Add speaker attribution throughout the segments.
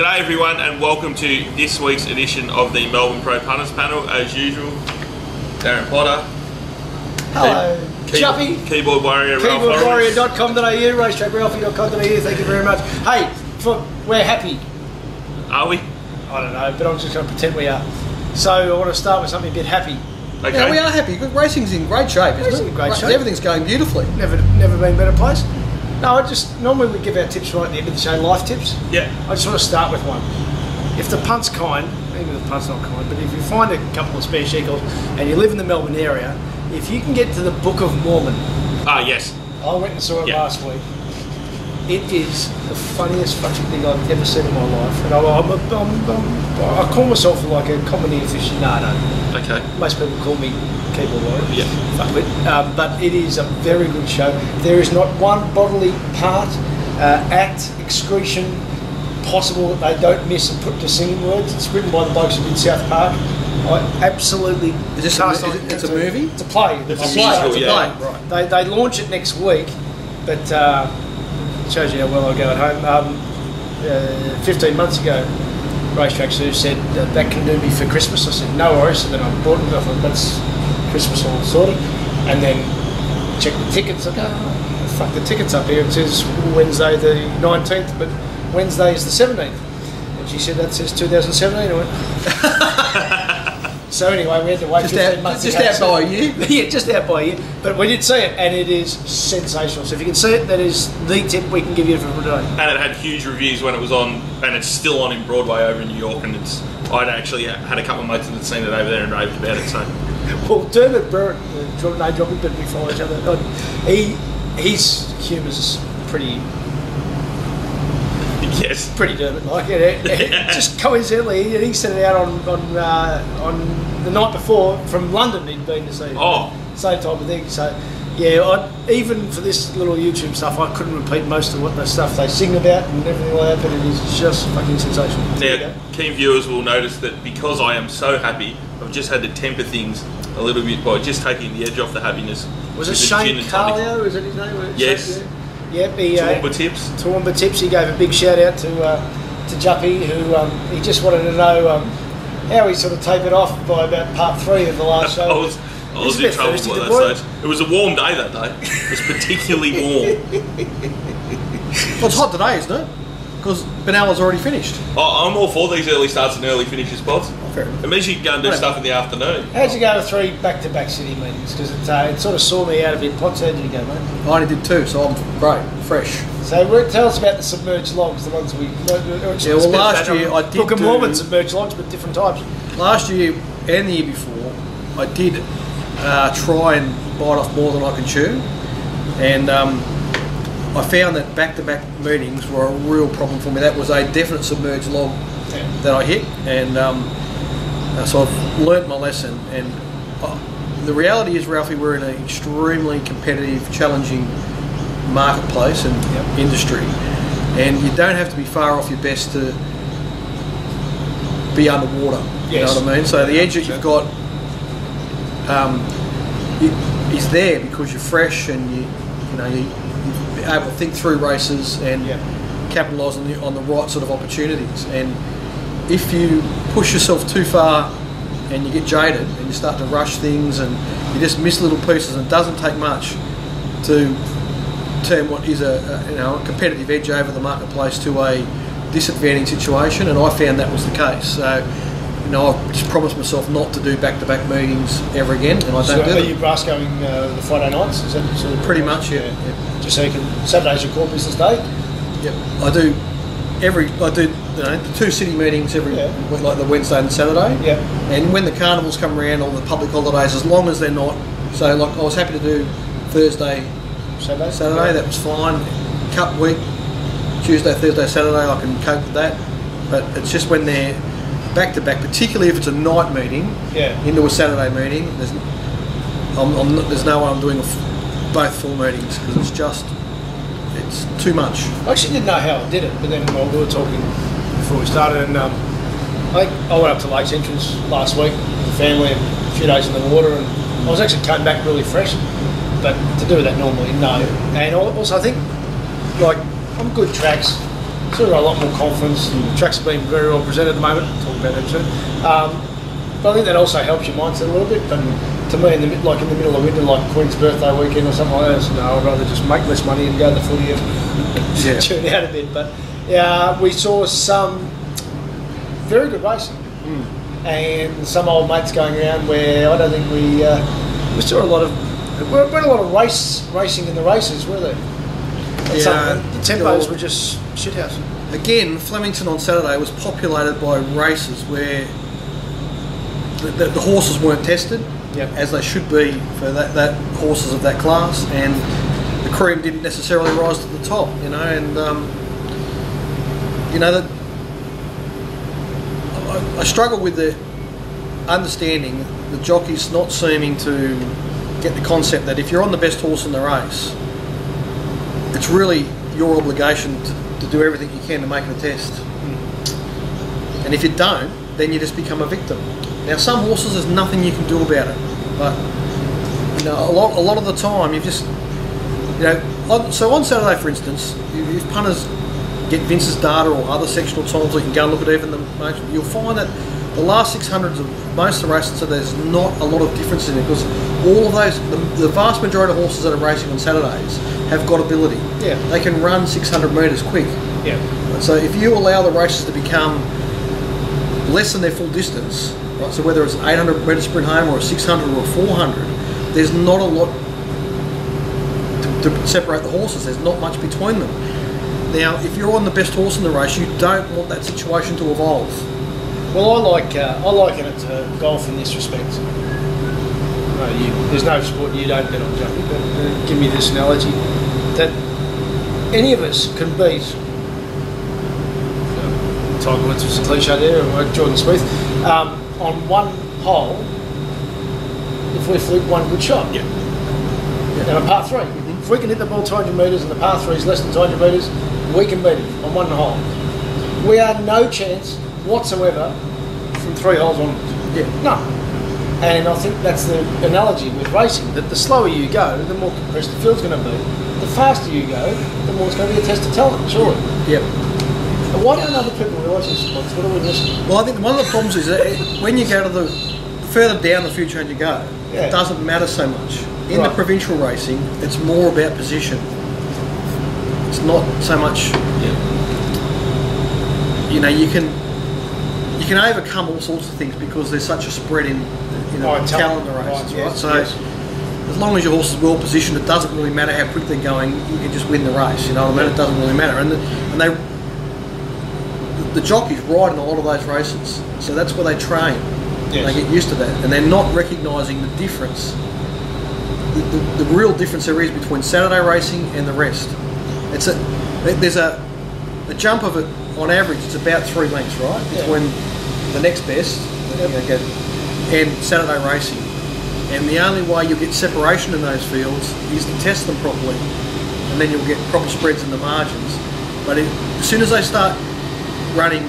Speaker 1: G'day everyone and welcome to this week's edition of the Melbourne Pro Punters Panel. As usual, Darren Potter,
Speaker 2: Hello,
Speaker 1: key-
Speaker 2: Chuffy.
Speaker 1: keyboard warrior.
Speaker 2: Keyboardwarrior.com.au, racetrackralphie.com.au. Thank you very much. Hey, for, we're happy.
Speaker 1: Are we?
Speaker 2: I don't know, but I'm just going to pretend we are. So I want to start with something a bit happy.
Speaker 1: Okay.
Speaker 3: Yeah, we are happy. Racing's in great shape, isn't
Speaker 2: Racing's
Speaker 3: it?
Speaker 2: in great shape.
Speaker 3: Everything's going beautifully.
Speaker 2: Never, never been better place. No, I just normally we give our tips right at the end of the show, life tips.
Speaker 1: Yeah.
Speaker 2: I just want to start with one. If the punt's kind, even the punt's not kind, but if you find a couple of spare shekels and you live in the Melbourne area, if you can get to the Book of Mormon,
Speaker 1: Ah, yes.
Speaker 2: I went and saw it
Speaker 1: Yeah.
Speaker 2: last week. It is the funniest fucking thing I've ever seen in my life, and I'm, I'm, a, I'm, I'm, I call myself like a comedy aficionado.
Speaker 1: Okay.
Speaker 2: Most people call me keyboard warrior.
Speaker 1: Yeah.
Speaker 2: Fuck it. Um, but it is a very good show. There is not one bodily part, uh, act, excretion possible that they don't miss and put to singing words. It's written by the blokes who did South Park. I absolutely.
Speaker 3: Is this a is it- it's a movie?
Speaker 2: It's a play.
Speaker 1: It's a
Speaker 2: play.
Speaker 1: musical,
Speaker 2: It's a
Speaker 1: yeah.
Speaker 2: play. Right. They, they launch it next week, but uh, shows you how well I go at home. Um, uh, 15 months ago, Racetrack Zoo said that, that can do me for Christmas. I said no worries. And then I bought it. I thought that's Christmas all sorted. And then checked the tickets. I go, oh, fuck the tickets up here. It says Wednesday the 19th, but Wednesday is the 17th. And she said that says 2017. I went. so anyway, we had to wait
Speaker 3: Just out-
Speaker 2: months.
Speaker 3: just out by
Speaker 2: it.
Speaker 3: a year?
Speaker 2: yeah, just out by a year. But we did see it, and it is sensational. So if you can see it, that is the tip we can give you for today.
Speaker 1: And it had huge reviews when it was on, and it's still on in Broadway over in New York. And it's I'd actually had a couple of mates that had seen it over there and raved about it. So
Speaker 2: Well, Dermott Brereton, uh, dro- no dropping, but we follow each other. uh, He, his humour's pretty,
Speaker 1: yes,
Speaker 2: pretty Dermot like. It, it, just coincidentally, he, sent it out on on uh, on the night before from London. He'd been to see.
Speaker 1: Oh.
Speaker 2: same type of thing. So, yeah, I, even for this little YouTube stuff, I couldn't repeat most of what the stuff they sing about and everything like that. But it is just fucking sensational.
Speaker 1: Now, keen viewers will notice that because I am so happy, I've just had to temper things a little bit by just taking the edge off the happiness.
Speaker 2: Was it Shane. Carlio? Is that his name?
Speaker 1: Yes.
Speaker 2: Shane? Yep, he, uh,
Speaker 1: tips.
Speaker 2: Toowoomba Tips. He gave a big shout out to uh, to Juppy, who um, he just wanted to know um, how he sort of tapered off by about part three of the last show.
Speaker 1: I was, I was
Speaker 2: He's a
Speaker 1: in trouble by that
Speaker 2: boy.
Speaker 1: stage. It was a warm day that day. It was particularly warm.
Speaker 3: Well, it's hot today, isn't it? Because Benalla's already finished.
Speaker 1: I- I'm all for these early starts and early finishes pods.
Speaker 3: Fair enough.
Speaker 1: It means you can go and do
Speaker 3: Whatever.
Speaker 1: stuff in the afternoon.
Speaker 2: How'd you go to three back-to-back city meetings? Because it, uh, it sort of saw me out a bit. Potts, how did you go, mate?
Speaker 3: I only did two, so I'm great, fresh.
Speaker 2: So we- tell us about the submerged logs, the ones we.
Speaker 3: Yeah, well, last year I did
Speaker 2: Book of
Speaker 3: do-
Speaker 2: Mormon submerged logs, but different types.
Speaker 3: Last year and the year before, I did uh, try and bite off more than I can chew, and um, I found that back-to-back meetings were a real problem for me. That was a definite submerged log
Speaker 2: Yeah.
Speaker 3: that I hit, and um, uh, so I've learnt my lesson. And uh, the reality is, Ralphie, we're in an extremely competitive, challenging marketplace and
Speaker 2: Yep.
Speaker 3: industry, and you don't have to be far off your best to be underwater.
Speaker 2: Yes.
Speaker 3: You know what I mean? So the edge that you've got um, is there because you're fresh and you, you know you, you're able to think through races and
Speaker 2: Yeah.
Speaker 3: capitalise on the on the right sort of opportunities. And if you push yourself too far and you get jaded and you start to rush things and you just miss little pieces, and it doesn't take much to turn what is a, a you know a competitive edge over the marketplace to a disadvantaged situation. And I found that was the case. So. You know, I've just promised myself not to do back-to-back meetings ever again, and I don't
Speaker 2: So
Speaker 3: do
Speaker 2: are
Speaker 3: them.
Speaker 2: you brass going uh, the Friday nights? Is that sort of
Speaker 3: Pretty much, yeah. yeah.
Speaker 2: Just so you can. Saturday's your core business day.
Speaker 3: Yep. I do every I do you know the two city meetings every
Speaker 2: Yeah.
Speaker 3: like the Wednesday and Saturday.
Speaker 2: Yeah.
Speaker 3: And when the carnivals come around or the public holidays, as long as they're not so like I was happy to do Thursday,
Speaker 2: Saturday.
Speaker 3: Saturday. That was fine. Cup week, Tuesday, Thursday, Saturday. I can cope with that. But it's just when they're back to back, particularly if it's a night meeting
Speaker 2: Yeah.
Speaker 3: into a Saturday meeting. There's I'm, I'm there's no way I'm doing both full meetings because it's just it's too much.
Speaker 2: I actually didn't know how I did it, but then well, we were talking before we started, and um, I, I went up to Lakes Entrance last week with the family and a few days in the water, and I was actually came back really fresh. But to do that normally, no. And also, I think like I'm good tracks, sort of a lot more confidence, and the tracks have been very well presented at the moment. Talk about that soon. Um, but I think that also helps your mindset a little bit. And to me, in the like in the middle of winter, like Queen's birthday weekend or something like that, no, I'd rather just make less money and go to the footy and
Speaker 3: Yeah.
Speaker 2: tune out a bit. But yeah, we saw some very good racing and some old mates going around where I don't think we uh, we saw a lot of there weren't a lot of race racing in the races, were there?
Speaker 3: Yeah,
Speaker 2: the tempos were just shithouse.
Speaker 3: Again, Flemington on Saturday was populated by races where the, the, the horses weren't tested
Speaker 2: Yep.
Speaker 3: as they should be for that, that horses of that class, and the cream didn't necessarily rise to the top, you know. And um, you know that I, I struggle with the understanding the jockeys not seeming to get the concept that if you're on the best horse in the race, it's really your obligation to, to do everything you can to make it a test. And if you don't, then you just become a victim. Now, some horses, there's nothing you can do about it. But you know, a lot, a lot of the time, you've just, you know, on, so on Saturday, for instance, if, punters get Vince's data or other sectional times, we can go and look at even the most, you'll find that the last 600s of most of the races, so there's not a lot of difference in it because all of those, the, the vast majority of horses that are racing on Saturdays have got ability.
Speaker 2: Yeah.
Speaker 3: They can run 600 metres quick.
Speaker 2: Yeah.
Speaker 3: So if you allow the races to become less than their full distance, right? So whether it's 800 metre sprint home or a 600 or a 400, there's not a lot to, to separate the horses. There's not much between them. Now, if you're on the best horse in the race, you don't want that situation to evolve.
Speaker 2: Well, I like uh, I liken it to golf in this respect. No, you, there's no sport you don't bet on, Johnny. But uh, give me this analogy that any of us can beat. uh, Tiger Woods was a cliche there, or Jordan Smith, um, on one hole if we flick one good shot.
Speaker 1: Yeah.
Speaker 2: And a par 3 If we can hit the ball 200 metres and the par three is less than 200 metres, we can beat it on one hole. We are no chance whatsoever from three holes onwards.
Speaker 3: Yeah.
Speaker 2: No. And I think that's the analogy with racing, that the slower you go, the more compressed the field's going to be. The faster you go, the more it's going to be a test of talent, surely.
Speaker 3: Yep.
Speaker 2: And why don't other people realise this? What what are we missing?
Speaker 3: Well, I think one of the problems is that it- when you go to the further down the future and you go,
Speaker 2: Yeah.
Speaker 3: it doesn't matter so much. In the provincial racing, it's more about position. It's not so much you know you can you can overcome all sorts of things because there's such a spread in you know
Speaker 2: Oh,
Speaker 3: talent
Speaker 2: talent,
Speaker 3: in the races,
Speaker 2: right,
Speaker 3: right?
Speaker 2: yes,
Speaker 3: So
Speaker 2: yes.
Speaker 3: as long as your horse is well positioned, it doesn't really matter how quick they're going. You can just win the race. You know what I mean? It doesn't really matter. And the, and they the jockeys ride in a lot of those races, so that's where they train.
Speaker 2: Yes.
Speaker 3: They get used to that, and they're not recognising the difference. The, the, the real difference there is between Saturday racing and the rest. It's a there's a a jump of it on average. It's about three lengths, right,
Speaker 2: Yeah.
Speaker 3: between the next best you know, and Saturday racing. And the only way you'll get separation in those fields is to test them properly, and then you'll get proper spreads in the margins. But it, as soon as they start running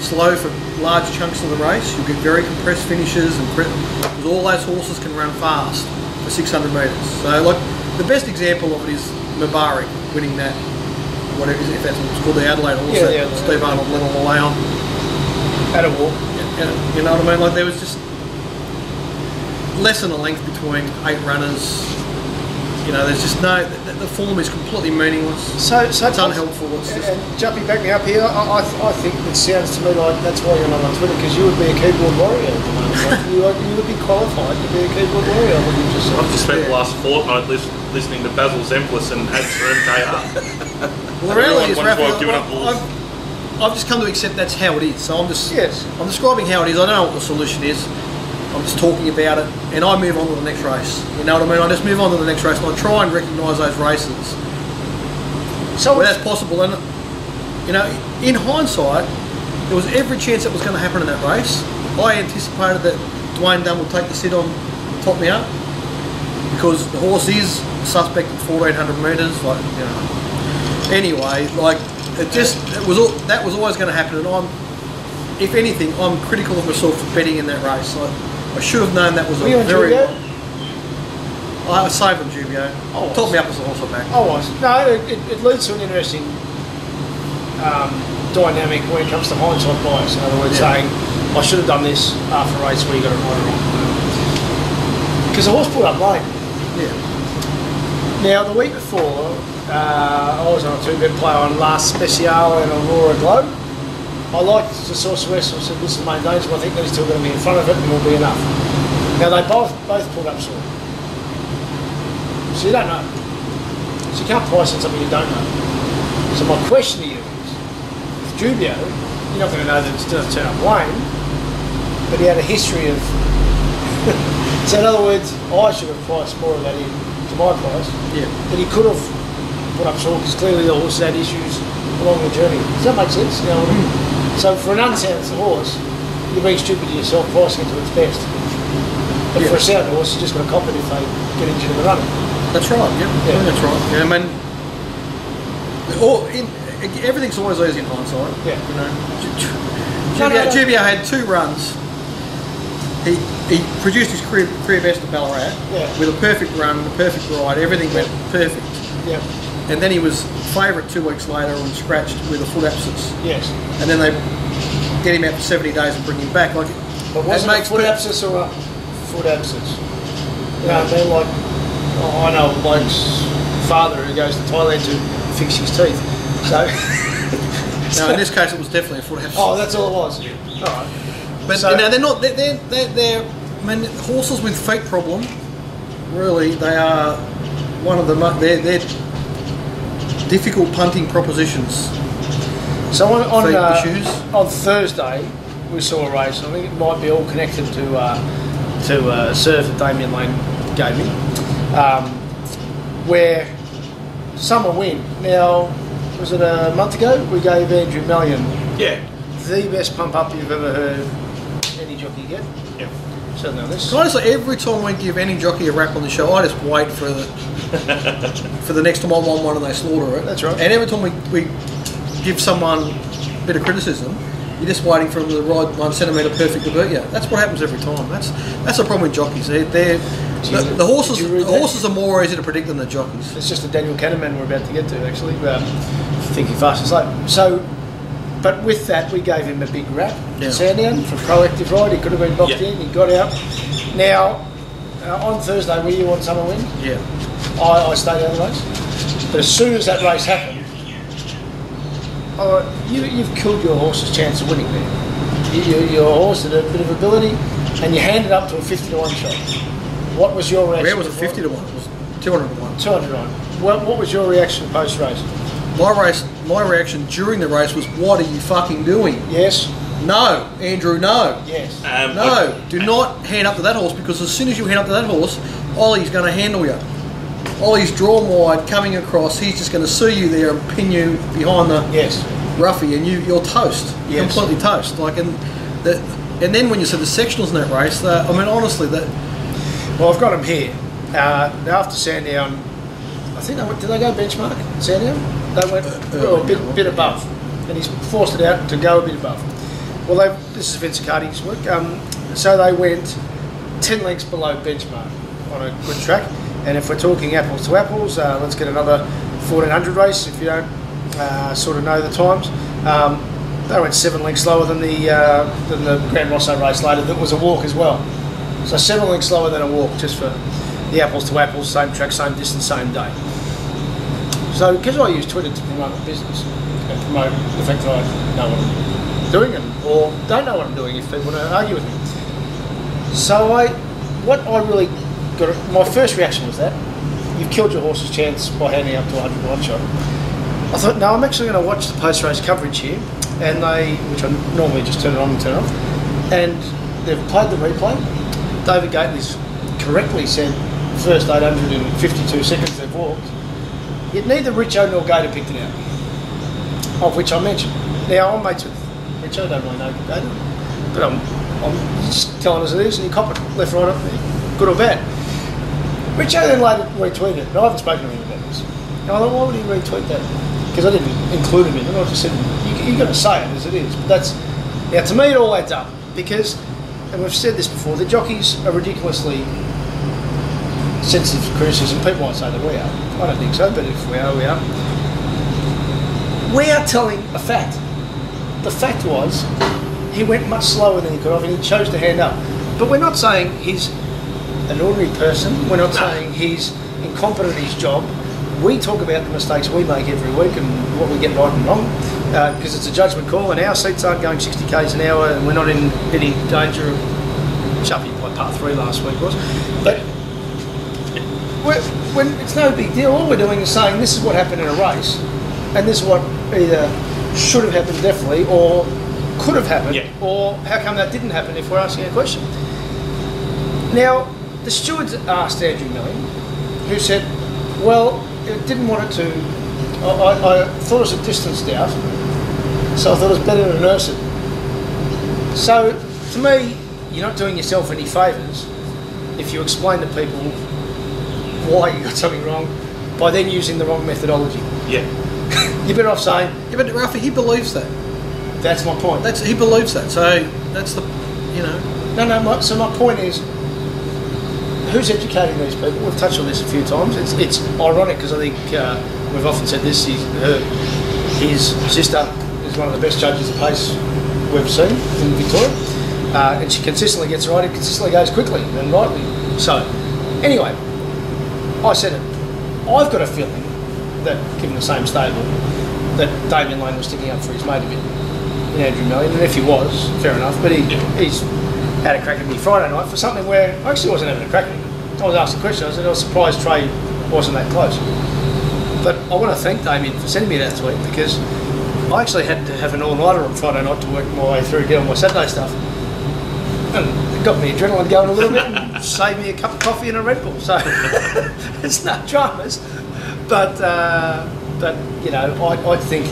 Speaker 3: slow for large chunks of the race, you'll get very compressed finishes, and because all those horses can run fast for 600 metres. So, like the best example of it is Mubarak winning that, whatever if that's what it's called, the Adelaide horse
Speaker 2: Yeah,
Speaker 3: that. Steve Arnold let on the lay on.
Speaker 2: At a walk.
Speaker 3: You know, you know what I mean? Like there was just less than a length between eight runners. You know, there's just no. The, the form is completely meaningless.
Speaker 2: So, so
Speaker 3: It's unhelpful. It's just
Speaker 2: And Jumpy, back me up here. I, I, I think it sounds to me like that's why you're not on Twitter because you would be a keyboard warrior at the moment. Like, you, you would be qualified to be a keyboard warrior. What you just
Speaker 1: I've just spent the last fortnight lis- listening to Basil Zempilas and Ads for MKR.
Speaker 3: well, the reality is,
Speaker 1: Everyone wonders I've up.
Speaker 3: I've, I've just come to accept that's how it is. So I'm just
Speaker 2: Yes.
Speaker 3: I'm describing how it is. I don't know what the solution is. I'm just talking about it, and I move on to the next race. You know what I mean? I just move on to the next race, and I try and recognise those races
Speaker 2: So
Speaker 3: that's possible. And you know, in hindsight, there was every chance that was going to happen in that race. I anticipated that Dwayne Dunn would take the sit on, top me up, because the horse is suspect at 1400 metres. Like you know, anyway, like it just it was all, that was always going to happen, and I'm, if anything, I'm critical of myself for betting in that race. Like, I should have known that was
Speaker 2: Were
Speaker 3: a
Speaker 2: you on
Speaker 3: very.
Speaker 2: Jubio?
Speaker 3: I saved him, Jubio.
Speaker 2: Oh,
Speaker 3: Top me up as a horse I back.
Speaker 2: I was. No, it, it, leads to an interesting um, dynamic when it comes to hindsight bias. In other words,
Speaker 3: Yeah.
Speaker 2: saying I should have done this after a race where you got it right or wrong. Because the horse pulled up late.
Speaker 3: Yeah.
Speaker 2: Now, the week before, uh, I was on a two-bet play on Last Speciale and Aurora Globe. I liked the Sorceress. I said, this is main danger. I think two are going to be in front of it and will be enough. Now, they both both pulled up short. So you don't know. So you can't price on something you don't know. So my question to you is, with Jubio, you're not going to know that it's going to turn up Wayne, but he had a history of... so in other words, I should have priced more of that in to my price
Speaker 3: Yeah.
Speaker 2: that he could have put up short because clearly the horse had issues along the journey. Does that make sense? You know what I mean? Mm. So for an unsound horse, you're being stupid to yourself pricing it to its best. But
Speaker 3: Yeah.
Speaker 2: for a sound horse, you're just going to cop it if they get injured in the running.
Speaker 3: That's right.
Speaker 2: Yeah.
Speaker 3: Yeah. That's right. Yeah, I mean, all in, everything's always easy in hindsight.
Speaker 2: Yeah.
Speaker 3: You know,
Speaker 2: No, no,
Speaker 3: Jubio, had two runs. He he produced his career, career best at Ballarat
Speaker 2: Yeah.
Speaker 3: with a perfect run, a perfect ride. Everything went perfect.
Speaker 2: Yeah.
Speaker 3: And then he was favourite two weeks later and scratched with a foot abscess.
Speaker 2: Yes.
Speaker 3: And then they get him out for 70 days and bring him back. Like,
Speaker 2: But
Speaker 3: that
Speaker 2: was it a
Speaker 3: makes
Speaker 2: foot abscess or a foot abscess? You know, they're like, oh, I know a bloke's father who goes to Thailand to fix his teeth. So,
Speaker 3: No, in this case, it was definitely a foot abscess.
Speaker 2: oh, that's all it was. All right.
Speaker 3: But
Speaker 2: So-
Speaker 3: you know, they're not. They're, they're, they're, they're I mean, horses with feet problem. Really, they are one of the. They're, they're difficult punting propositions.
Speaker 2: So on on, uh, on Thursday, we saw a race. I think it might be all connected to uh, to uh, serve that Damian Lane gave me, um, where summer win. Now, was it a month ago? We gave Andrew Mallyon
Speaker 1: Yeah.
Speaker 2: the best pump up you've ever heard any jockey get.
Speaker 1: Yeah.
Speaker 2: Certainly on this.
Speaker 3: Honestly, every time we give any jockey a rap on the show, I just wait for the for the next time I'm on one and they slaughter it.
Speaker 2: That's right.
Speaker 3: And every time we, we give someone a bit of criticism, you're just waiting for them to ride one centimetre perfect to beat you. That's what happens every time. That's that's the problem with jockeys. They're, they're the, the horses.
Speaker 2: Did you read
Speaker 3: The horses are more easy to predict than the jockeys.
Speaker 2: It's just a Daniel Kahneman we're about to get to, actually. Um, thinking fast and slow. So, but with that, we gave him a big rap.
Speaker 3: Yeah.
Speaker 2: Sandown for proactive ride. He could have been boxed
Speaker 1: Yeah.
Speaker 2: in. He got out. Now, uh, on Thursday, were you on summer win?
Speaker 3: Yeah.
Speaker 2: I, I stayed out of the race. But as soon as that race happened, oh, you, you've killed your horse's chance of winning there. You, you, your horse had a bit of ability, and you handed up to a 50 to 1 shot. What was your reaction?
Speaker 3: Where was it 50 to 1? It was 200 to 1.
Speaker 2: 200 on. What, what was your reaction post race?
Speaker 3: My race, my reaction during the race was, "What are you fucking doing?"
Speaker 2: Yes?
Speaker 3: No, Andrew, no,
Speaker 2: Yes.
Speaker 1: Um,
Speaker 3: no.
Speaker 1: I-
Speaker 3: Do not hand up to that horse because as soon as you hand up to that horse, Ollie's going to handle you. Ollie's drawn wide, coming across. He's just going to see you there and pin you behind the
Speaker 2: Yes.
Speaker 3: roughy, and you you're toast.
Speaker 2: Yes.
Speaker 3: Completely toast. Like and the, and then when you said the sectionals in that race, uh, I mean honestly, that
Speaker 2: Well, I've got him here. Uh, after Sandown, I think they went, did they go benchmark? Sandown? They went
Speaker 3: Uh,
Speaker 2: well, a bit, bit above. And he's forced it out to go a bit above. Well, they, this is Vince Accardi's work. Um, so they went 10 lengths below benchmark on a good track. And if we're talking apples to apples, uh, let's get another 1400 race if you don't uh, sort of know the times. Um, they went seven lengths slower than the uh, than the Grand Rosso race later. That was a walk as well. So seven lengths slower than a walk, just for the apples to apples, same track, same distance, same day. So because I use Twitter to promote my business and promote the fact that I know what I'm doing and or don't know what I'm doing if people want to argue with me. So I, what I really got, my first reaction was that you've killed your horse's chance by handing up to 100 one shot. I thought, no, I'm actually going to watch the post-race coverage here, and they, which I normally just turn it on and turn it off, and they've played the replay. David Gately's correctly said first 852 seconds they've walked. Yet neither Richo nor Gator picked it out, of which I mentioned. Now I'm mates with Richo, I don't really know Gator, but I'm, I'm just telling us it is, and you cop it left, right, up, good or bad. Richo then later retweeted and I haven't spoken to him about this. And I thought, why would he retweet that? Because I didn't include him in it. I just said, you, you've got to say it as it is. But that's, now to me it all adds up. Because, and we've said this before, the jockeys are ridiculously sensitive to criticism. People might say that we are. I don't think so, but if we are, we are. We are telling a fact. The fact was, he went much slower than he could have, and he chose to hand up. But we're not saying he's an ordinary person. We're not
Speaker 1: No.
Speaker 2: saying he's incompetent at his job. We talk about the mistakes we make every week and what we get right and wrong, uh, because it's a judgment call, and our seats aren't going 60 k's an hour, and we're not in any danger of chuffing by part three last week was. But we're, when it's no big deal. All we're doing is saying this is what happened in a race, and this is what either should have happened definitely, or could have happened,
Speaker 1: Yeah.
Speaker 2: or how come that didn't happen if we're asking a question. Now, the stewards asked Andrew Mallyon, who said, well, it didn't want it to, I, I, I thought it was a distance doubt, so I thought it was better to nurse it. So, to me, you're not doing yourself any favours if you explain to people why you got something wrong by then using the wrong methodology.
Speaker 1: Yeah.
Speaker 2: You're better off saying,
Speaker 3: Yeah, but Rafi, he believes that.
Speaker 2: that's my point.
Speaker 3: That's he believes that. So that's the, you know,
Speaker 2: No, no. My, so my point is, who's educating these people? We've touched on this a few times. It's it's ironic because I think uh, we've often said this. He's, her, his sister is one of the best judges of pace we've seen in Victoria, uh, and she consistently gets right. It consistently goes quickly and rightly. So, anyway, I said it. I've got a feeling that, given the same stable, that Damian Lane was sticking up for his mate a bit Andrew Mallyon, and if he was, fair enough. But he, he's had a crack at me Friday night for something where I actually wasn't having a crack at him. I was asked a question. I said I was surprised Trey wasn't that close. But I want to thank Damian for sending me that tweet because I actually had to have an all-nighter on Friday night to work my way through, get all my Saturday stuff. And it got me adrenaline going a little bit and saved me a cup of coffee and a Red Bull. So it's no dramas. But, uh, but you know, I, I think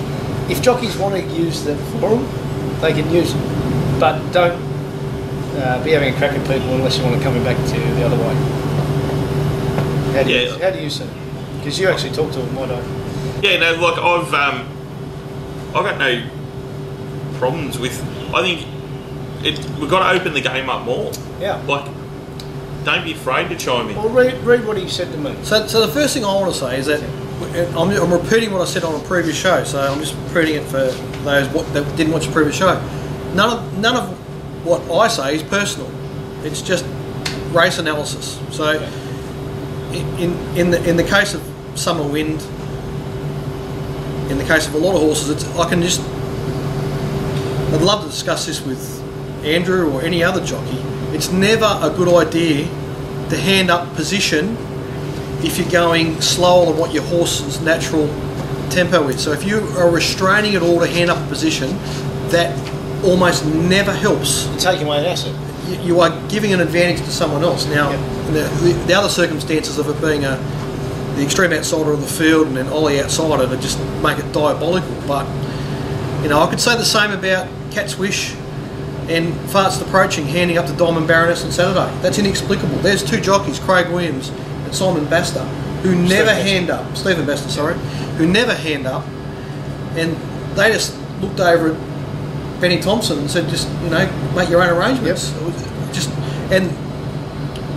Speaker 2: if jockeys want to use the forum, they can use it. But don't uh, be having a crack at people unless you want to come back to the other way. How do you,
Speaker 1: Yeah.
Speaker 2: how do you see it? Because you actually talk to them, I don't.
Speaker 1: Yeah, no, look, I've um, I've got no problems with. I think it, we've got to open the game up more.
Speaker 2: Yeah.
Speaker 1: Like, don't be afraid to chime in.
Speaker 2: Well, read, read what he said to me.
Speaker 3: So, so the first thing I want to say is that I'm, I'm repeating what I said on a previous show. So I'm just repeating it for those what, that didn't watch the previous show. None of none of what I say is personal. It's just race analysis. So in in- the in the case of summer wind, in the case of a lot of horses, it's I can just I'd love to discuss this with Andrew or any other jockey. It's never a good idea to hand up position if you're going slower than what your horse's natural tempo is. So if you are restraining it all to hand up a position, that almost never helps.
Speaker 2: You're taking away an asset.
Speaker 3: You- You are giving an advantage to someone else. Now,
Speaker 2: Yep.
Speaker 3: the, the, the other circumstances of it being a the extreme outsider of the field and then Ollie outsider to just make it diabolical. But you know, I could say the same about Cat's Wish and Farts approaching, handing up to Diamond Baroness on Saturday. That's inexplicable. There's two jockeys, Craig Williams and Simon Baster, who never
Speaker 2: Baster.
Speaker 3: hand up. Stephen Baster, sorry, who never hand up, and they just looked over at Benny Thompson and said, just you know, make your own arrangements. Was Just and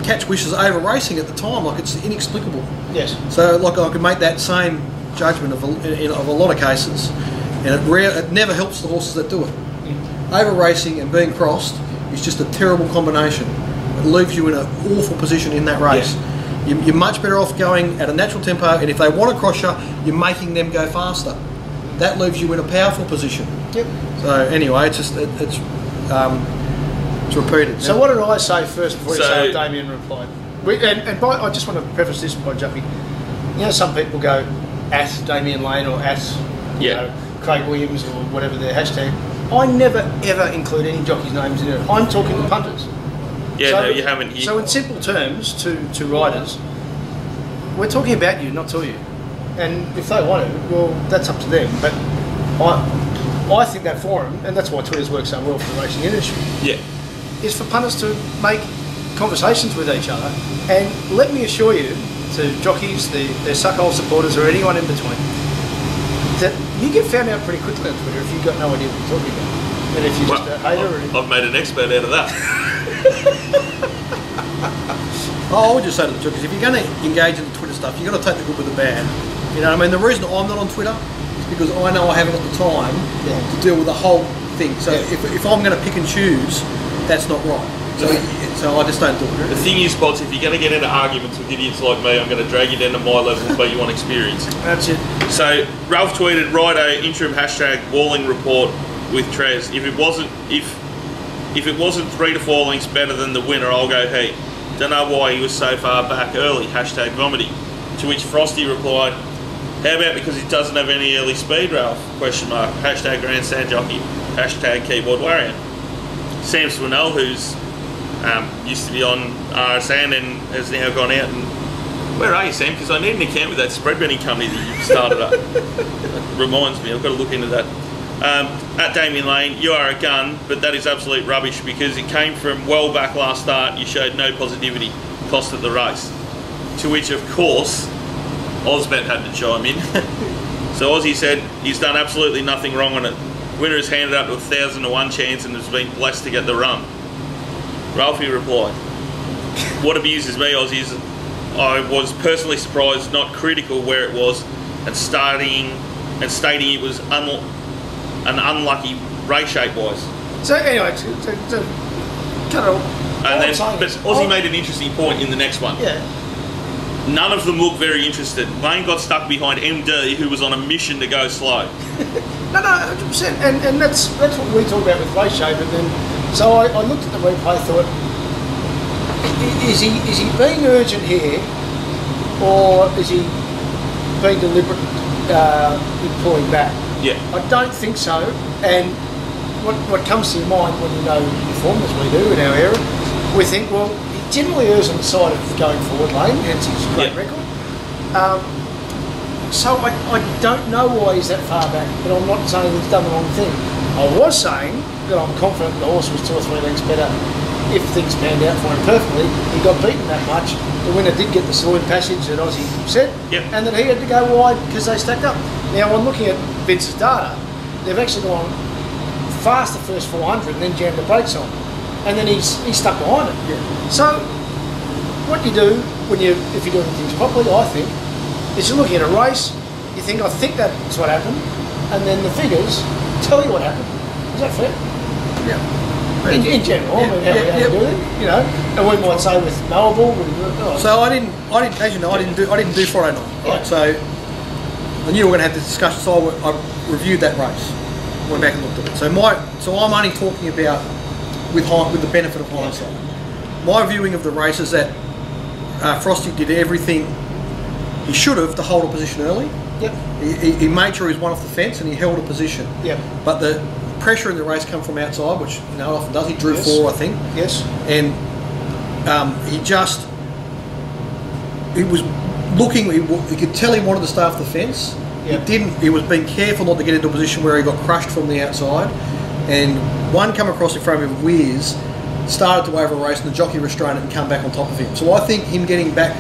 Speaker 3: Catch Wish is over racing at the time, like it's inexplicable.
Speaker 2: Yes.
Speaker 3: So, like, I could make that same judgment of a, in, of a lot of cases, and it, rare, it never helps the horses that do it. Over racing and being crossed is just a terrible combination. It leaves you in an awful position in that race. You, you're much better off going at a natural tempo, and if they want to cross you, you're making them go faster. That leaves you in a powerful position.
Speaker 2: Yep.
Speaker 3: So, anyway, it's just it, it's um, it's repeated.
Speaker 2: So what did I say first before you say what Damian replied? We, and and by, I just want to preface this by jumping. You know, some people go at Damian Lane or at you
Speaker 1: Yeah.
Speaker 2: know, Craig Williams or whatever their hashtag. I never ever include any jockeys' names in it. I'm talking to punters.
Speaker 1: Yeah,
Speaker 2: so,
Speaker 1: no, you haven't. You,
Speaker 2: So in simple terms, to to riders, we're talking about you, not to you. And if they want to, well, that's up to them. But I, I think that forum, and that's why Twitter's worked so well for the racing industry,
Speaker 1: yeah,
Speaker 2: is for punters to make conversations with each other. And let me assure you, to jockeys, the, their suckhole supporters, or anyone in between, that you get found out pretty quickly on Twitter if you've got no idea what you're talking about. And if you're
Speaker 1: well,
Speaker 2: just a hater,
Speaker 1: I've,
Speaker 2: or,
Speaker 1: I've made an expert out of that.
Speaker 3: Oh, I would just say to the jockeys, if you're going to engage in the Twitter stuff, you've got to take the good with the bad. You know what I mean? The reason I'm not on Twitter is because I know I haven't got the time
Speaker 2: Yeah.
Speaker 3: to deal with the whole thing. So
Speaker 2: Yeah.
Speaker 3: if, if I'm going to pick and choose, that's not right. So, so I just don't do it.
Speaker 1: The thing is, Pots, if you're going to get into arguments with idiots like me, I'm going to drag you down to my level but you want experience.
Speaker 2: That's it.
Speaker 1: So Ralph tweeted, "Righto, eh, interim hashtag Walling report with Trez. If it wasn't if if it wasn't three to four links better than the winner, I'll go heat. Don't know why he was so far back early. Hashtag vomiting." To which Frosty replied, "How about because he doesn't have any early speed, Ralph? Question mark. Hashtag grandstand jockey. Hashtag keyboard warrior." Sam Swinell, who's um, used to be on RSN and has now gone out and where are you, Sam? Because I need an account with that spread betting company that you started up. Reminds me, I've got to look into that. Um, at Damian Lane, you are a gun, but that is absolute rubbish because it came from well back last start. You showed no positivity, cost at the race. To which, of course, Ozbet had to chime in. so Ozzy said he's done absolutely nothing wrong on it. Winner has handed up to a thousand to one chance and has been blessed to get the run. Ralphie replied, What amuses me, Ozzy, is I was personally surprised, not critical where it was, and starting and stating it was un- an unlucky race shape wise.
Speaker 2: So anyway, to, to, to cut it all
Speaker 1: And then, but
Speaker 2: is-
Speaker 1: Ozzy
Speaker 2: oh,
Speaker 1: made an interesting point in the next one.
Speaker 2: Yeah.
Speaker 1: None of them looked very interested. Lane got stuck behind MD, who was on a mission to go slow.
Speaker 2: No, no, hundred percent, and and that's that's what we talk about with race shape. And then, so I, I looked at the replay, thought, i- is he is he being urgent here, or is he being deliberate uh, in pulling back?
Speaker 1: Yeah.
Speaker 2: I don't think so. And what what comes to your mind when you know form as we do in our era, we think, well, generally errs on the side of going forward lane, hence his great
Speaker 1: Yeah.
Speaker 2: record. Um, so I, I don't know why he's that far back, but I'm not saying he's done the wrong thing. I was saying that I'm confident the horse was two or three lengths better if things panned out for him perfectly. He got beaten that much. The winner did get the saloon passage that Ozzy said,
Speaker 1: Yep.
Speaker 2: and that he had to go wide because they stacked up. Now, I'm looking at Vince's data. They've actually gone fast the first 400 and then jammed the brakes on. And then he's, he's stuck behind it. So, what you do when you, if you're doing things properly, I think, is you're looking at a race, you think, I think that's what happened, and then the figures tell you what happened. Is that fair?
Speaker 3: Yeah.
Speaker 2: In, in general, I mean, how
Speaker 3: Yeah, yeah.
Speaker 2: do it, you know, and we might say with knowable, oh,
Speaker 3: So I didn't, I didn't, as you know, I didn't do, I didn't do Friday night, right? So I knew we were going to have this discussion, so I reviewed that race, went back and looked at it. So my, so I'm only talking about with hi- with the benefit of hindsight. My viewing of the race is that uh, Frosty did everything he should have to hold a position early.
Speaker 2: yep,
Speaker 3: He, he, he made sure he was one off the fence and he held a position.
Speaker 2: yep,
Speaker 3: But the pressure in the race come from outside, which you know often does. He drew
Speaker 2: Yes.
Speaker 3: four, I think
Speaker 2: yes,
Speaker 3: and um, he just he was looking. He, you could tell he wanted to stay off the fence.
Speaker 2: Yeah.
Speaker 3: He didn't. He was being careful not to get into a position where he got crushed from the outside. And one come across in front of him, started to over a race, and the jockey restrained it and come back on top of him. So I think him getting back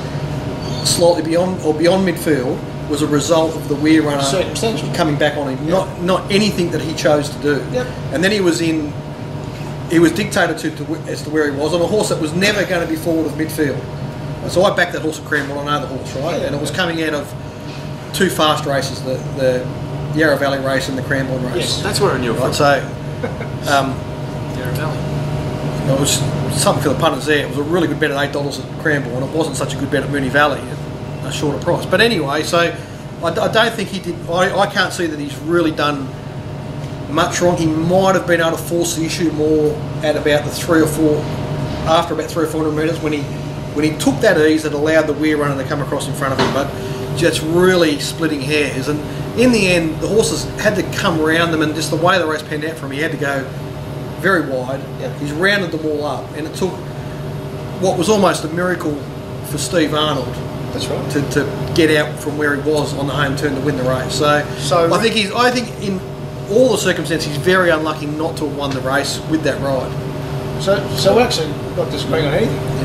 Speaker 3: slightly beyond or beyond midfield was a result of the Weir runner
Speaker 2: Circumstantial.
Speaker 3: coming back on him. Not not anything that he chose to do.
Speaker 2: Yep.
Speaker 3: And then he was in he was dictated to, to as to where he was on a horse that was never going to be forward of midfield. So I backed that horse at Cranbourne. I know the horse, right?
Speaker 2: Yeah.
Speaker 3: And it was coming out of two fast races, the, the Yarra Valley race and the Cranbourne race.
Speaker 2: Yes.
Speaker 1: That's where I knew it
Speaker 3: Right,
Speaker 1: from.
Speaker 3: so um,
Speaker 2: Valley.
Speaker 3: it was something for the punters there. It was a really good bet at eight dollars at Cranbourne. It wasn't such a good bet at Moonee Valley at a shorter price. But anyway, so I don't think he did. I, I can't see that he's really done much wrong. He might have been able to force the issue more at about the three or four after about three or four hundred metres when he when he took that ease that allowed the weir runner to come across in front of him. But just really splitting hairs. And in the end, the horses had to come round them, and just the way the race panned out for him, he had to go very wide.
Speaker 2: Yeah.
Speaker 3: He's rounded them all up, and it took what was almost a miracle for Steve Arnold
Speaker 2: That's right.
Speaker 3: to, to get out from where he was on the home turn to win the race. So,
Speaker 2: So-
Speaker 3: I think he's I think in all the circumstances he's very unlucky not to have won the race with that ride.
Speaker 2: So, so actually not disagreeing on anything.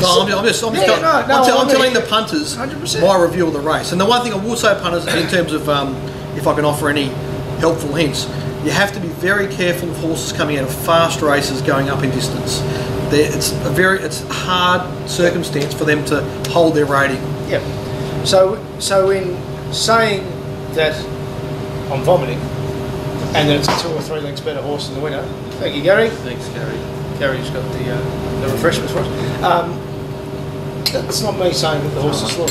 Speaker 3: No, I'm just, I'm just, I'm just
Speaker 2: Yeah,
Speaker 3: tell-
Speaker 2: no, no,
Speaker 3: I'm, tell-
Speaker 2: I
Speaker 3: I'm telling the punters
Speaker 2: 100%.
Speaker 3: my review of the race. And the one thing I will say, punters, in terms of um, if I can offer any helpful hints, you have to be very careful of horses coming out of fast races going up in distance. They're, it's a very it's a hard circumstance for them to hold their rating.
Speaker 2: Yeah. So, so in saying that I'm vomiting, and then it's a two or three lengths better horse in the winner. Thank you, Gary.
Speaker 3: Thanks, Gary.
Speaker 2: Gary's got the uh, the refreshments for us. Um, that's not me saying that the horse is slow.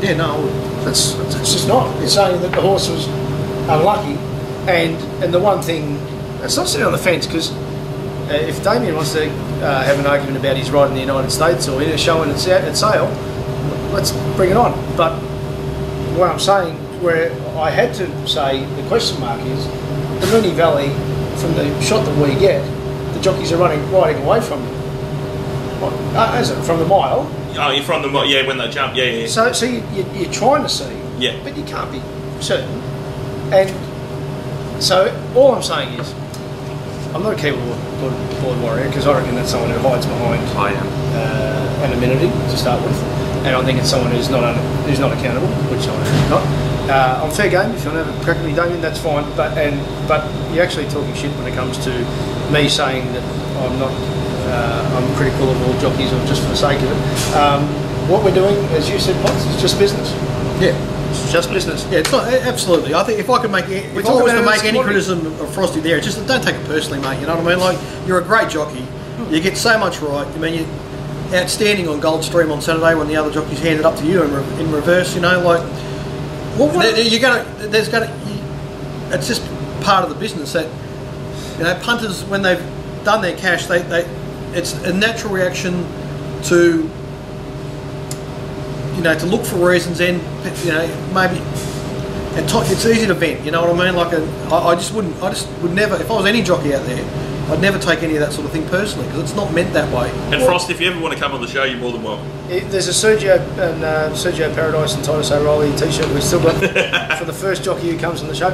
Speaker 3: Yeah, no, would.
Speaker 2: That's it's just not. It's saying that the horse was unlucky, and and the one thing it's not sitting on the fence because uh, if Damian wants to uh, have an argument about his ride in the United States or in a show and it's out at sale, let's bring it on. But what I'm saying, where I had to say the question mark is the Moonee Valley, from the shot that we get, jockeys are running riding away from them. What, uh, is it from the mile?
Speaker 1: Oh, you're from the mo- yeah when they jump. Yeah, yeah.
Speaker 2: So, so you, you, you're trying to see,
Speaker 1: Yeah.
Speaker 2: but you can't be certain. And so all I'm saying is, I'm not a keyboard board, board warrior because I reckon that's someone who hides behind
Speaker 1: I am.
Speaker 2: uh, anonymity to start with, and I think it's someone who's not un- who's not accountable, which I'm not. Uh, I'm fair game. If you want to have a crack at me, Damian, that's fine. But and but you're actually talking shit when it comes to me saying that I'm not. Uh, I'm critical of all jockeys or just for the sake of it. Um, what we're doing, as you said, Potts, is just business.
Speaker 3: Yeah.
Speaker 2: It's just business.
Speaker 3: Yeah, it's not, absolutely. I think if I could make if
Speaker 2: We
Speaker 3: I was to make any criticism of Frosty there, it's just don't take it personally, mate. You know what I mean? Like you're a great jockey. You get so much right. I mean, you're outstanding on Goldstream on Saturday when the other jockeys handed up to you in, re- in reverse. You know, like
Speaker 2: Well, what-
Speaker 3: there- you're gonna. There's it's just part of the business that you know punters when they've done their cash, they, they it's a natural reaction to you know to look for reasons and you know maybe and it's easy to vent. You know what I mean? Like a, I, I just wouldn't. I just would never. If I was any jockey out there, I'd never take any of that sort of thing personally because it's not meant that way.
Speaker 1: And Frost, if you ever want to come on the show, you're more than welcome.
Speaker 2: It- There's a Sergio and uh, Sergio Paradise and Titus O'Reily T-shirt we've still got for the first jockey who comes on the show.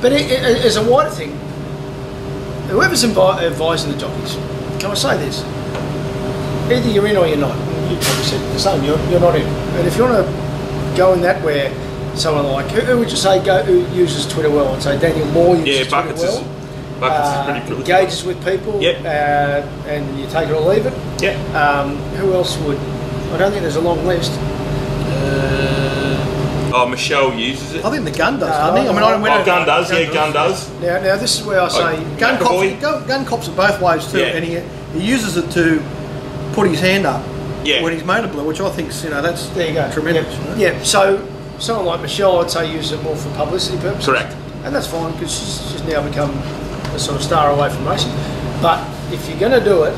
Speaker 2: But it, it, as a wider thing, whoever's invi- advising the jockeys, can I say this? Either you're in or you're not. You probably said the same. You're, you're not in. And if you want to go in that where someone like who, who would you say go who uses Twitter well? I'd say Daniel Moore uses
Speaker 1: Yeah,
Speaker 2: Twitter
Speaker 1: buckets
Speaker 2: well.
Speaker 1: is buckets
Speaker 2: uh,
Speaker 1: is pretty good.
Speaker 2: engages with people,
Speaker 1: Yep.
Speaker 2: uh, and you take it or leave it.
Speaker 1: Yeah.
Speaker 2: Um, who else would? I don't think there's a long list.
Speaker 1: Oh, Michelle uses it.
Speaker 3: I think the gun does.
Speaker 2: No,
Speaker 3: doesn't he? I mean, I
Speaker 2: no,
Speaker 3: went
Speaker 1: Oh,
Speaker 3: to-
Speaker 1: gun does. Yeah, gun does.
Speaker 2: Now, now this is where I say
Speaker 3: Gun
Speaker 1: McAvoy.
Speaker 3: cops, gun, gun cops it both ways too,
Speaker 1: Yeah.
Speaker 3: and he, he uses it to put his hand up
Speaker 1: Yeah.
Speaker 3: when he's made a blue, which I think's you know that's
Speaker 2: there you go.
Speaker 3: tremendous.
Speaker 2: Yeah,
Speaker 3: you know?
Speaker 2: yeah. So someone like Michelle, I'd say uses it more for publicity purposes.
Speaker 1: Correct.
Speaker 2: And that's fine because she's, she's now become a sort of star away from racing. But if you're going to do it,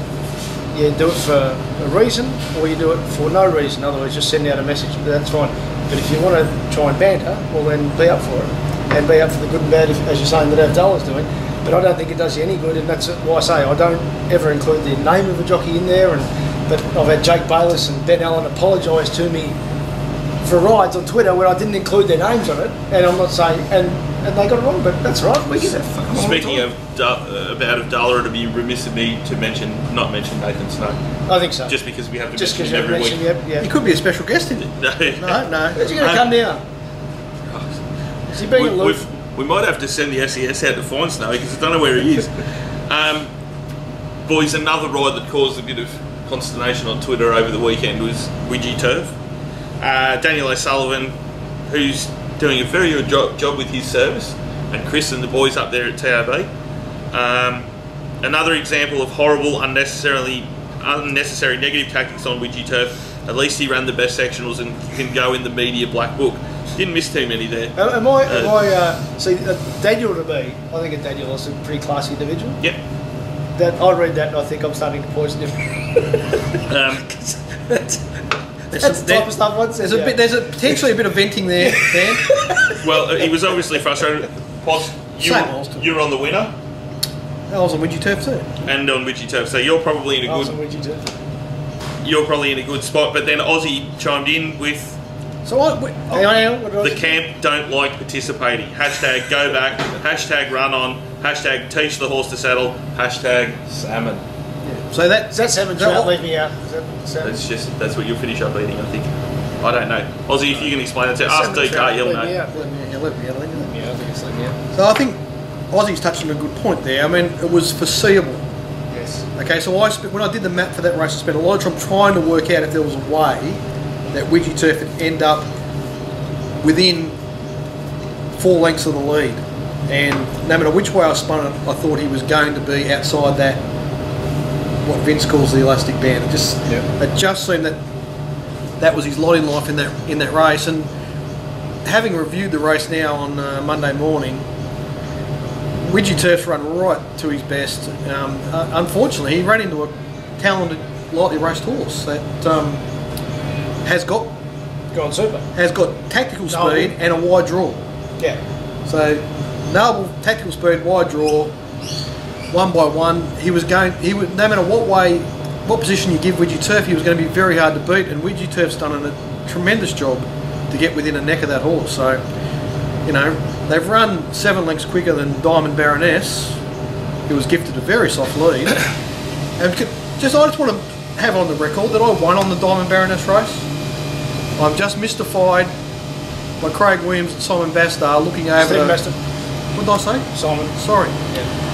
Speaker 2: you do it for a reason, or you do it for no reason. Otherwise, just send out a message. That's fine. But if you want to try and banter, well then be up for it, and be up for the good and bad, if, as you're saying that Avdallah's doing. But I don't think it does you any good, and that's why I say I don't ever include the name of a jockey in there. And but I've had Jake Bayliss and Ben Allen apologise to me for rides on Twitter where I didn't include their names on it, and I'm not saying and and they got it wrong, but that's right. We get that fucking wrong all the
Speaker 1: Speaking
Speaker 2: time.
Speaker 1: of Du- uh, about Abdallah, it'd be remiss of me to mention not mention Nathan Snow,
Speaker 2: I think so.
Speaker 1: just because we have to
Speaker 2: just
Speaker 1: mention
Speaker 2: because
Speaker 1: him
Speaker 2: you
Speaker 1: every
Speaker 2: mentioned,
Speaker 1: week.
Speaker 2: yep, yeah.
Speaker 3: He could be a special guest in it. No, no.
Speaker 2: Where's he going to come down? Is he being
Speaker 1: we,
Speaker 2: aloof?
Speaker 1: we've- we might have to send the SES out to find Snow because I don't know where he is. um, boys, another ride that caused a bit of consternation on Twitter over the weekend was Widgee Turf. Uh, Daniel O'Sullivan, who's doing a very good job, job with his service, and Chris and the boys up there at TAB. Um, another example of horrible, unnecessarily unnecessary negative tactics on Widgee Turf. At least he ran the best sectionals and can go in the media black book. Didn't miss too many there.
Speaker 2: Am I? Am
Speaker 1: Uh,
Speaker 2: I? Uh, see, uh, Daniel to me, I think a Daniel is a pretty classy individual.
Speaker 1: Yep.
Speaker 2: That I read that, and I think I'm starting to poison him.
Speaker 1: Um,
Speaker 3: There's
Speaker 2: that's
Speaker 3: some-
Speaker 2: the type of stuff one says.
Speaker 3: There's a bit. There's a potentially a bit of venting there, Dan.
Speaker 1: well, uh, he was obviously frustrated. Pots, you,
Speaker 3: Same old story.
Speaker 1: you're on the winner
Speaker 3: I was on Widgee Turf too.
Speaker 1: and on Widgee Turf, so you're probably in a
Speaker 2: Awesome,
Speaker 1: good
Speaker 2: would you do?
Speaker 1: you're probably in a good spot. But then Aussie chimed in with
Speaker 3: So I, we-
Speaker 2: Hang on, hang on. What
Speaker 1: the camp don't like participating. Hashtag go back. Hashtag run on. Hashtag teach the horse to saddle. Hashtag salmon.
Speaker 3: So that
Speaker 2: Is that seven
Speaker 3: Is that
Speaker 2: trout? Leave me out. Is that seven?
Speaker 1: That's just that's what you'll finish up eating, I think. I don't know. Aussie, if you can explain it to ask
Speaker 2: Seven trout,
Speaker 1: DK, he'll
Speaker 2: leave me
Speaker 1: know.
Speaker 2: out.
Speaker 3: Let me, yeah, let me, let me-
Speaker 2: Yeah, I think it's leave me out.
Speaker 3: So I think Aussie's touched on a good point there. I mean, it was foreseeable.
Speaker 2: Yes.
Speaker 3: Okay, so I spent, when I did the map for that race, I spent a lot of time trying to work out if there was a way that Widgee Turf would end up within four lengths of the lead. And no matter which way I spun it, I thought he was going to be outside that, what Vince calls the elastic band. It just,
Speaker 2: Yeah.
Speaker 3: it just seemed that that was his lot in life in that in that race. And having reviewed the race now on uh, Monday morning, Widgee Turf's run right to his best. Um, uh, unfortunately, he ran into a talented, lightly raced horse that um, has got
Speaker 2: Gone super.
Speaker 3: has got tactical
Speaker 2: No.
Speaker 3: speed and a wide draw.
Speaker 2: Yeah.
Speaker 3: So, Noble tactical speed, wide draw, one by one. He was going. He would no matter what way, what position you give Widgee Turf, he was going to be very hard to beat. And Widgee Turf's done a tremendous job to get within a neck of that horse. So, you know, they've run seven lengths quicker than Diamond Baroness, who was gifted a very soft lead. and just, I just want to have on the record that I won on the Diamond Baroness race. I'm just mystified by Craig Williams and Simon Bastar looking over. The-
Speaker 2: Baston,
Speaker 3: what did I say?
Speaker 2: Simon.
Speaker 3: Sorry.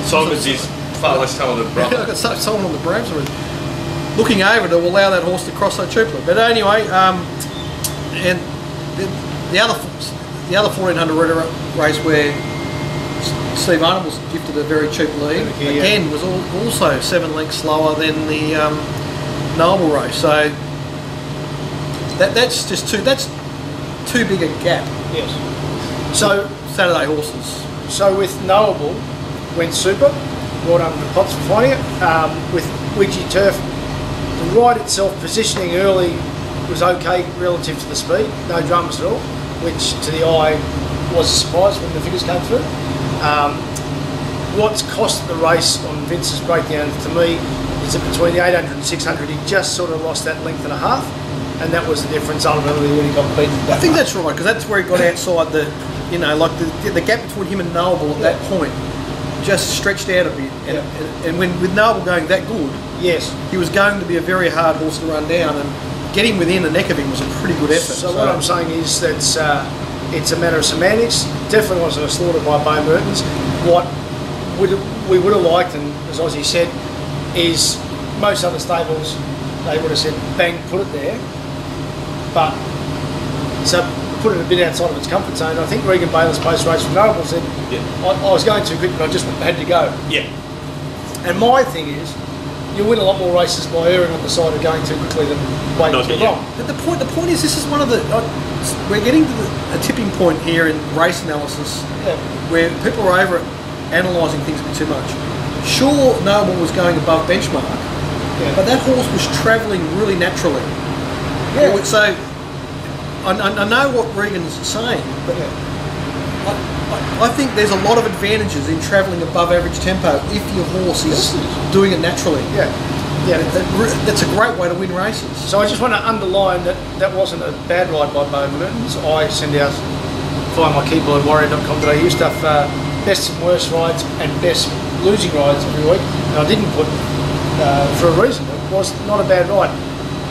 Speaker 1: Simon's his far less talented
Speaker 3: I've
Speaker 1: brother.
Speaker 3: got so- someone on the Brabs already. Looking over to allow that horse to cross so cheaply. But anyway, um, and the, the other the other 1400 metre race where Steve Arnold was gifted a very cheap lead
Speaker 2: yeah.
Speaker 3: again was al- also seven lengths slower than the um, Noble race. So that that's just too that's too big a gap.
Speaker 2: Yes. So,
Speaker 3: Saturday horses.
Speaker 2: so with Knowable, went super. Well done to Potts for finding it. Um, with Widgee Turf, the ride itself, positioning early was okay relative to the speed. No dramas at all, which to the eye was a surprise when the figures came through. Um, what's cost the race on Vince's breakdown to me is that between the 800 and 600 he just sort of lost that length and a half and that was the difference ultimately when he got beaten
Speaker 3: I think that's right because that's where he got outside the, you know, like the, the gap between him and Noble at that point just stretched out a bit. And,
Speaker 2: Yeah.
Speaker 3: and, when with Noble going that good,
Speaker 2: yes
Speaker 3: he was going to be a very hard horse to run down, and getting within the neck of him was a pretty good effort.
Speaker 2: So, what I'm saying is that uh, it's a matter of semantics. Definitely wasn't a slaughter by Beau Mertens. What would we would have liked, and as Ozzy said, is most other stables they would have said, "Bang, put it there." But so put it a bit outside of its comfort zone. I think Regan Bayliss post race from Noble said,
Speaker 1: Yeah.
Speaker 2: I, "I was going too quick, but I just had to go."
Speaker 1: Yeah.
Speaker 2: And my thing is, you win a lot more races by erring on the side of going too quickly than waiting
Speaker 1: Not
Speaker 2: too
Speaker 1: yet.
Speaker 2: long.
Speaker 3: But the point, the point is, this is one of the. Uh, we're getting to the, a tipping point here in race analysis
Speaker 2: Yeah.
Speaker 3: where people are over analysing things a bit too much. Sure, Noble was going above benchmark,
Speaker 2: Yeah.
Speaker 3: but that horse was travelling really naturally.
Speaker 2: Yeah.
Speaker 3: So I, I know what Regan's saying, but
Speaker 2: Yeah.
Speaker 3: I, I- think there's a lot of advantages in travelling above average tempo if your horse is
Speaker 2: Yes, it is.
Speaker 3: doing it naturally.
Speaker 2: Yeah. Yeah.
Speaker 3: That That's a great way to win races.
Speaker 2: So I just want to underline that that wasn't a bad ride by Beau Mertens. I send out via my keyboard warrior.com.au stuff, uh, best and worst rides and best losing rides every week. And I didn't put uh, for a reason. It was not a bad ride.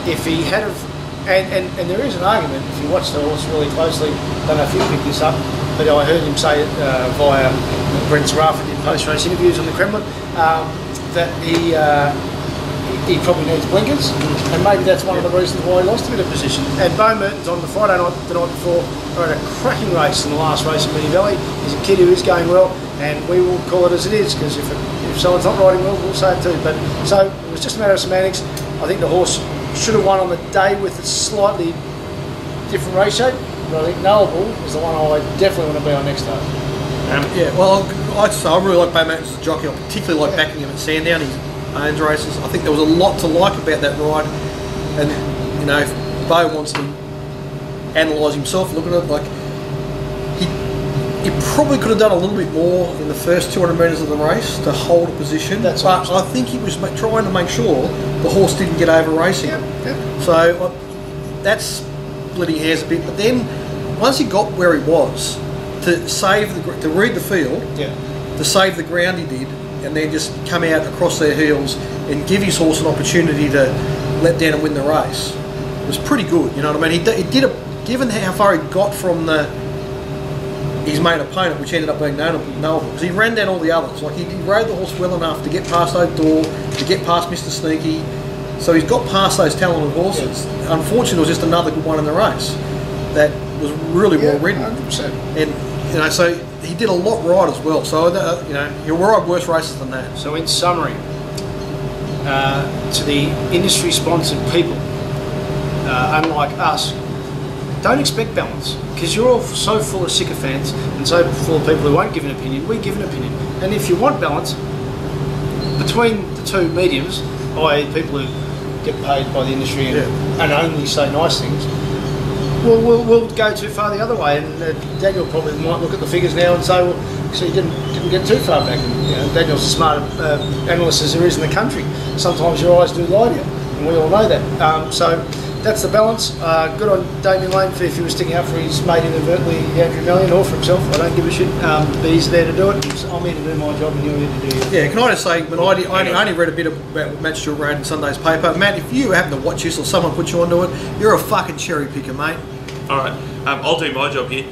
Speaker 2: If he had have, and, and, and there is an argument, if you watch the horse really closely, I don't know if you picked this up, but I heard him say it uh, via Brent Sarafa in post-race interviews on the Kremlin, um, that he, uh, he, probably needs blinkers, and maybe that's one of the reasons why he lost a bit of position. And Beau Mertens on the Friday night, the night before, ran a cracking race in the last race in Moonee Valley. He's a kid who is going well, and we will call it as it is, because if, if someone's not riding well, we'll say it too. But so it was just a matter of semantics. I think the horse should have won on the day with a slightly different ratio, but I think Knowable is the one I definitely want to be on next day.
Speaker 1: Um,
Speaker 3: Yeah, well, I, so I really like Beau Mertens as a jockey. I particularly like backing him at Sandown. His owns races. I think there was a lot to like about that ride. And you know, if Beau wants to analyse himself, look at it like he he probably could have done a little bit more in the first 200 metres of the race to hold a position.
Speaker 2: That's
Speaker 3: but I think he was trying to make sure the horse didn't get over racing.
Speaker 2: yeah.
Speaker 3: So that's splitting hairs a bit. But then once he got where he was to save the to read the field,
Speaker 2: Yeah.
Speaker 3: to save the ground he did, and then just come out across their heels and give his horse an opportunity to let down and win the race it was pretty good. You know what I mean? He, he did a given how far he got from the his main opponent, which ended up being Noble, because he ran down all the others. Like he, he rode the horse well enough to get past O'Dore, to get past Mr. Sneaky. So he's got past those talented horses. Unfortunately, it was just another good one in the race that was really well ridden.
Speaker 2: 100%.
Speaker 3: And you know, so he did a lot right as well. So uh, you know, he'll ride worse races than that.
Speaker 2: So, in summary, uh, to the industry sponsored people, uh, unlike us, don't expect balance because you're all so full of sycophants and so full of people who won't give an opinion. We give an opinion. And if you want balance, between the two mediums, i.e., people who get paid by the industry and, and only say nice things, we'll, we'll, we'll go too far the other way. And uh, Daniel probably might look at the figures now and say, well, so you didn't, didn't get too far back. And, you know, Daniel's as smart uh, analyst as there is in the country. Sometimes your eyes do lie to you, and we all know that. Um, so that's the balance. Uh, good on Damian Lane for if he was sticking up for his mate inadvertently, Andrew Mallyon, or for himself. I don't give a shit. Um, but he's there to do it. I'm here to do my job, and you're here to do yours.
Speaker 3: Yeah, can I just say, but I, only, I only read a bit about what Matt Stewart wrote in Sunday's paper. Matt, if you happen to watch this or someone put you onto it, you're a fucking cherry picker, mate.
Speaker 1: All right, um, I'll do my job here.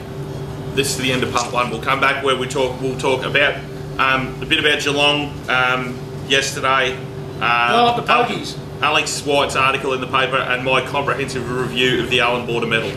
Speaker 1: This is the end of part one. We'll come back where we talk. We'll talk about um, a bit about Geelong um, yesterday. Uh,
Speaker 2: Oh, the pokies.
Speaker 1: Alex White's article in the paper and my comprehensive review of the Allan Border Medal.